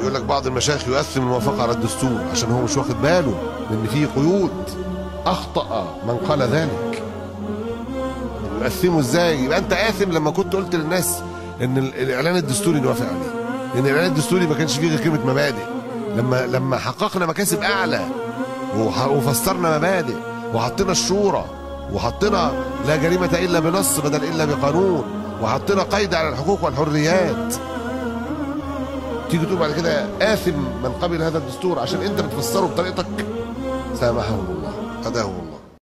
يقول لك بعض المشايخ يؤثم الموافقة على الدستور عشان هو مش واخد باله إن فيه قيود. أخطأ من قال ذلك. يؤثمه إزاي؟ يبقى أنت آثم لما كنت قلت للناس إن ال- الإعلان الدستوري نوافق عليه. لأن الإعلان الدستوري ما كانش فيه غير كلمة مبادئ. لما لما حققنا مكاسب أعلى وفسرنا مبادئ وحطينا الشورى وحطينا لا جريمة إلا بنص بدل إلا بقانون وحطينا قيد على الحقوق والحريات. تيجي تقول بعد كده آثم من قبل هذا الدستور عشان أنت بتفسره بطريقتك؟ سامحه الله. هداه الله.